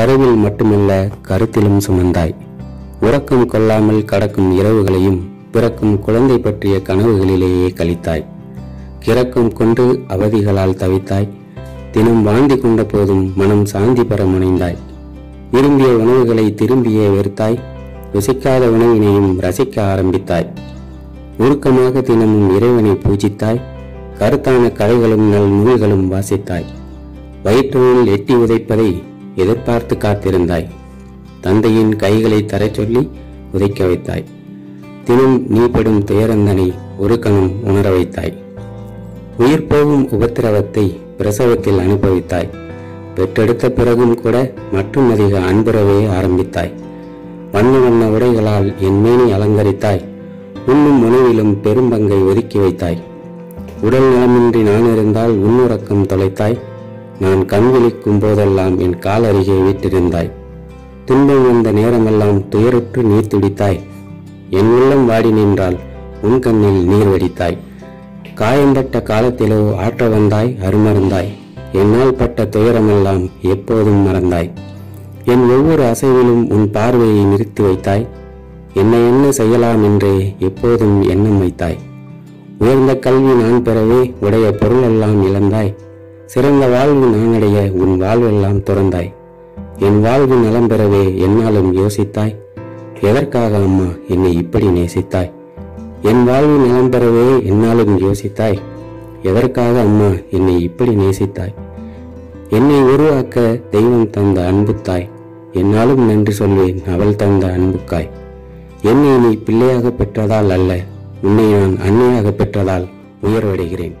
கருவில் மட்டுமல்ல கருத்திலும் சுமந்தாய். உறக்கம் கொள்ளாமல் கடக்கும் இரவுகளையும் பிறக்கும் குழந்தை பற்றிய கனவுகளிலேயே கழித்தாய். கிறக்கம் கொண்டு அவதிகளால் தவித்தாய். தினம் வாந்தி கொண்ட போதும் மனம் சாந்தி பெற முனைந்தாய். விரும்பிய உணவுகளை திரும்பியே வெறுத்தாய். ருசிக்காத உணவினையும் ரசிக்க ஆரம்பித்தாய். உருக்கமாக தினமும் இறைவனை பூஜித்தாய். கருத்தான கதைகளும் நல் நூல்களும் வாசித்தாய். வயிற்றுள் எட்டி உதைப்பதை எதிர்பார்த்து காத்திருந்தாய். தந்தையின் கைகளை தரச் சொல்லி உதைக்க வைத்தாய். தினம் நீ படும் துயரந்தனை ஒரு கணம் உணர வைத்தாய். உயிர் போகும் உபத்திரவத்தை பிரசவத்தில் அனுபவித்தாய். பெற்றெடுத்த பிறகும் கூட மற்றும் அதிக அன்புறவே ஆரம்பித்தாய். வண்ண வண்ண உடைகளால் என் மேனி அலங்கரித்தாய். உண்ணும் உணவிலும் பெரும்பங்கை ஒதுக்கி வைத்தாய். உடல் நலமின்றி நான் இருந்தால் உன்னுறக்கம் தொலைத்தாய். நான் கண் விழிக்கும் போதெல்லாம் என் கால் அருகே வீட்டிருந்தாய் துன்பம் வந்த நேரமெல்லாம் துயருற்று நீர் துடித்தாய். என் உள்ளம் வாடி நின்றால் உன் கண்ணில் நீர் வடித்தாய். காயம்பட்ட காலத்திலோ ஆற்ற வந்தாய் அருமருந்தாய். என்னால் பட்ட துயரமெல்லாம் எப்போதும் மறந்தாய். என் ஒவ்வொரு அசைவிலும் உன் பார்வையை நிறுத்தி வைத்தாய். என்னை என்ன செய்யலாம் என்றே எப்போதும் எண்ணம் வைத்தாய். உயர்ந்த கல்வி நான் பெறவே உடைய பொருளெல்லாம் இழந்தாய். சிறந்த வாழ்வு நான் உன் வாழ்வெல்லாம் துறந்தாய். என் வாழ்வு நலம் பெறவே என்னாலும் யோசித்தாய். எதற்காக அம்மா என்னை இப்படி நேசித்தாய்? என் வாழ்வு நலம் பெறவே என்னாலும் யோசித்தாய். எதற்காக அம்மா என்னை இப்படி நேசித்தாய்? என்னை உருவாக்க தெய்வம் தந்த அன்புத்தாய் என்னாலும் நன்றி சொல்வேன் அவள் தந்த அன்புக்காய் என்னை நீ பிள்ளையாக பெற்றதால் அல்ல உன்னை நான் அன்னையாக பெற்றதால் உயர்வடைகிறேன்.